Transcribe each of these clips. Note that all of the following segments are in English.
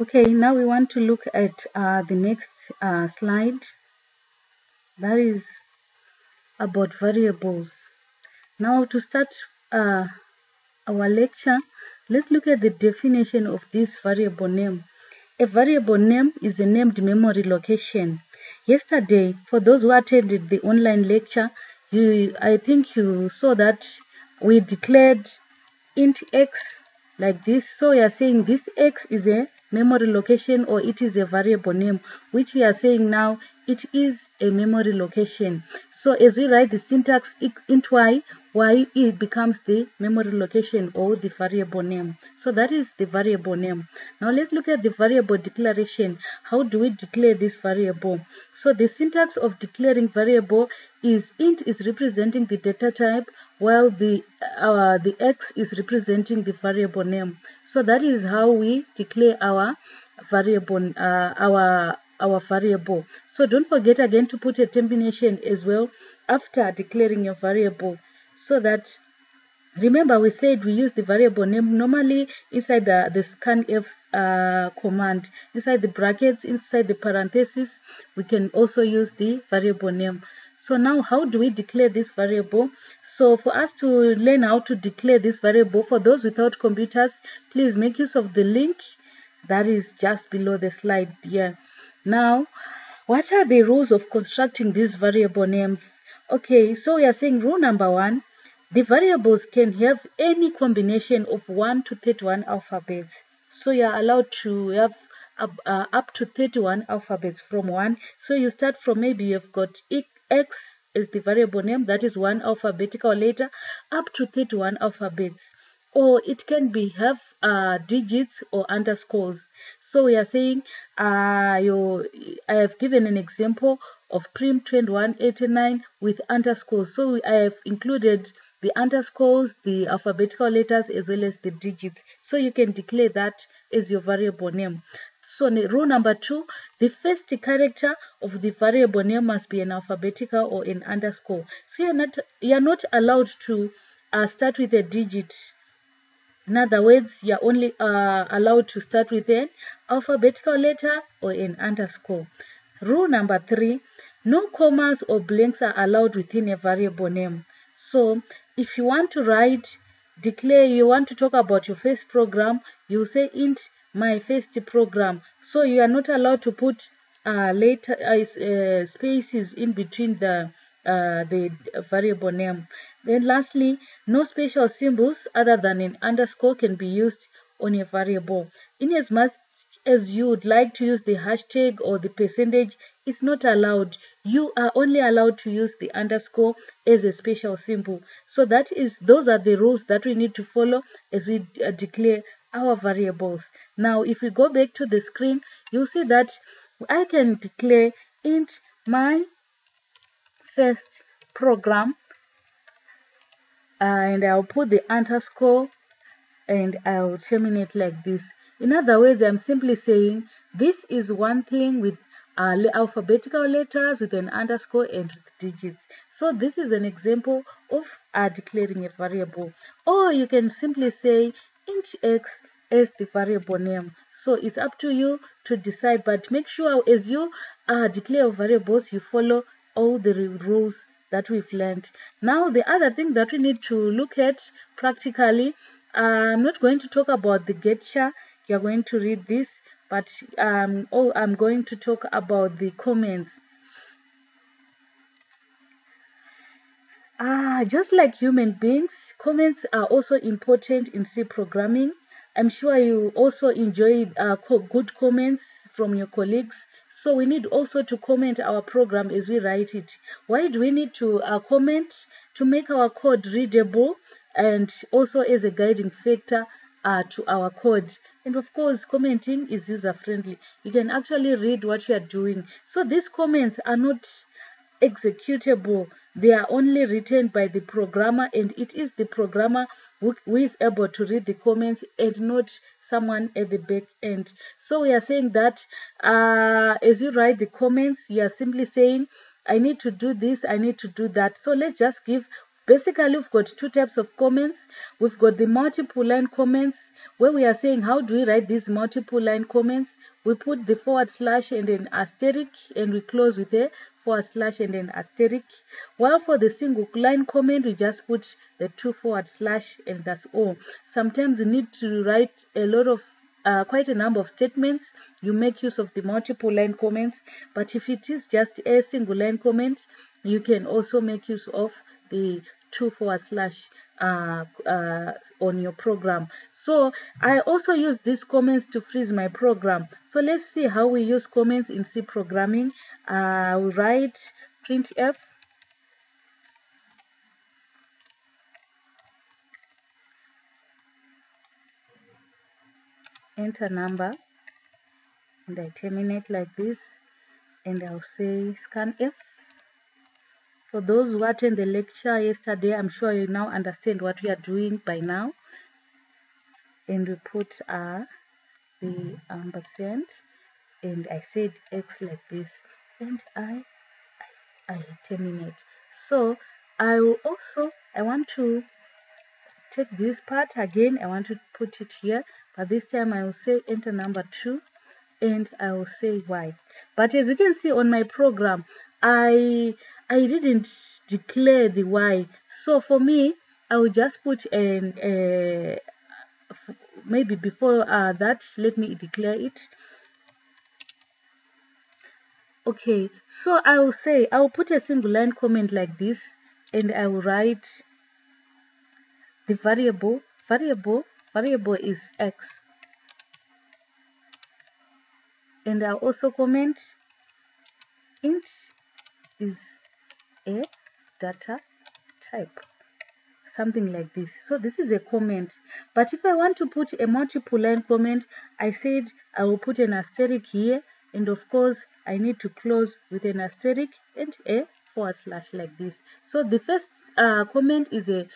Okay, now we want to look at uh, the next uh, slide. That is about variables. Now to start uh, our lecture, let's look at the definition of this variable name. A variable name is a named memory location. Yesterday, for those who attended the online lecture, you, I think you saw that we declared int x like this. So we are saying this x is a memory location or it is a variable name which we are saying now it is a memory location. So as we write the syntax into y y it becomes the memory location or the variable name. So that is the variable name. Now let's look at the variable declaration. How do we declare this variable? So the syntax of declaring variable is int is representing the data type while the uh, the x is representing the variable name. So that is how we declare our variable uh, our our variable. So don't forget again to put a termination as well after declaring your variable so that remember we said we use the variable name normally inside the the scanf uh, command. Inside the brackets inside the parentheses we can also use the variable name. So now how do we declare this variable? So for us to learn how to declare this variable for those without computers please make use of the link that is just below the slide here now what are the rules of constructing these variable names? Okay so we are saying rule number one the variables can have any combination of 1 to 31 alphabets. So you are allowed to have uh, up to 31 alphabets from 1 so you start from maybe you've got x is the variable name that is one alphabetical letter up to 31 alphabets or it can be have uh, digits or underscores. So we are saying uh, I have given an example of prim 2189 with underscores. So I have included the underscores, the alphabetical letters, as well as the digits. So you can declare that as your variable name. So rule number two, the first character of the variable name must be an alphabetical or an underscore. So you're not, you're not allowed to uh, start with a digit in other words, you're only uh, allowed to start with an alphabetical letter or an underscore. Rule number three, no commas or blanks are allowed within a variable name. So if you want to write, declare, you want to talk about your first program, you say int my first program. So you are not allowed to put uh, later uh, spaces in between the uh, the variable name. Then lastly, no special symbols other than an underscore can be used on a variable. In as much as you would like to use the hashtag or the percentage, it's not allowed. You are only allowed to use the underscore as a special symbol. So that is, those are the rules that we need to follow as we uh, declare our variables. Now, if we go back to the screen, you'll see that I can declare int my first program and I'll put the underscore and I'll terminate like this. In other words, I'm simply saying this is one thing with uh, alphabetical letters with an underscore and digits. So this is an example of uh, declaring a variable. Or you can simply say int x as the variable name. So it's up to you to decide, but make sure as you uh, declare variables, you follow all the rules that we've learned. Now, the other thing that we need to look at practically, I'm not going to talk about the getch. You're going to read this, but um, oh, I'm going to talk about the comments. Ah, just like human beings, comments are also important in C programming. I'm sure you also enjoy uh, good comments from your colleagues so we need also to comment our program as we write it. Why do we need to uh, comment? To make our code readable and also as a guiding factor uh, to our code. And of course, commenting is user friendly. You can actually read what you are doing. So these comments are not executable. They are only written by the programmer and it is the programmer who, who is able to read the comments and not someone at the back end. So we are saying that uh, as you write the comments, you are simply saying, I need to do this, I need to do that. So let's just give basically we've got two types of comments. We've got the multiple line comments where we are saying how do we write these multiple line comments? We put the forward slash and an asterisk and we close with a forward slash and an asterisk. While for the single line comment we just put the two forward slash and that's all. Sometimes you need to write a lot of uh, quite a number of statements, you make use of the multiple line comments. But if it is just a single line comment, you can also make use of the two forward slash uh, uh, on your program. So I also use these comments to freeze my program. So let's see how we use comments in C programming. Uh, we write printf enter number and I terminate like this and I'll say scanf for those who attended the lecture yesterday I'm sure you now understand what we are doing by now. And we put uh, the ampersand. And I said X like this. And I, I, I terminate. So I will also I want to take this part again. I want to put it here. But this time I will say enter number 2 and I will say Y but as you can see on my program I I didn't declare the y. so for me I will just put an uh, maybe before uh, that let me declare it okay so I will say I will put a single line comment like this and I will write the variable variable variable is x and I'll also comment int is a data type something like this. So this is a comment. But if I want to put a multiple line comment I said I will put an asterisk here and of course I need to close with an asterisk and a forward slash like this. So the first uh, comment is a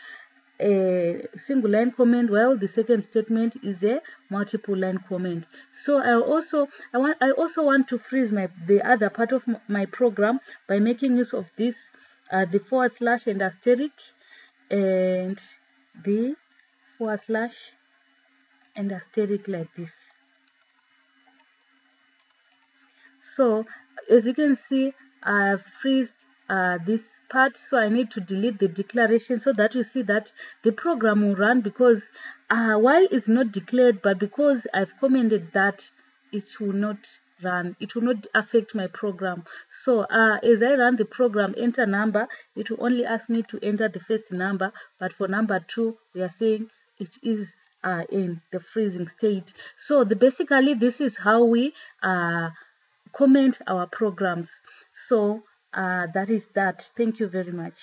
a single line comment while the second statement is a multiple line comment. So i also i want i also want to freeze my the other part of my program by making use of this uh, the forward slash and asterisk and the forward slash and asterisk like this. So as you can see i've freezed uh, this part so I need to delete the declaration so that you see that the program will run because uh, while it's not declared but because I've commented that it will not run it will not affect my program. So uh, as I run the program enter number it will only ask me to enter the first number but for number two we are saying it is uh, in the freezing state. So the basically this is how we uh, comment our programs. So uh, that is that. Thank you very much